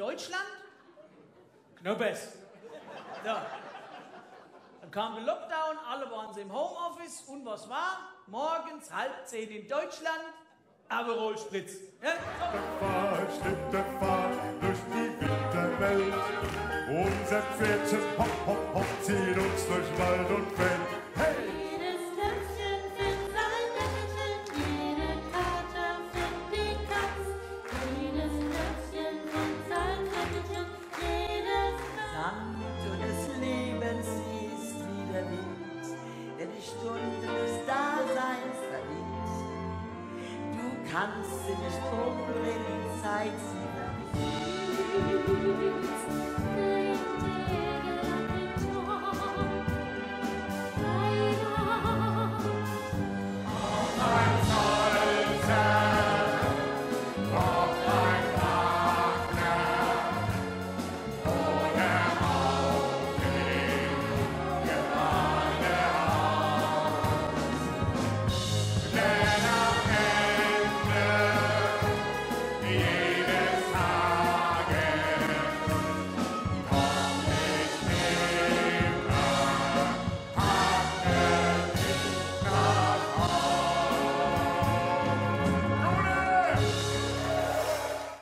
Deutschland. Knuppes. So. Dann kam der Lockdown, alle waren sie im Homeoffice und was war? Morgens halb zehn in Deutschland, Aperol Spritz. Ja? Der Fahr, Schlittenfahr durch die Winterwelt. Unser Pferdchen hopp, hopp, hopp, zieht uns durch Wald und Feld. kannst du nicht umbringen, zeig's mir.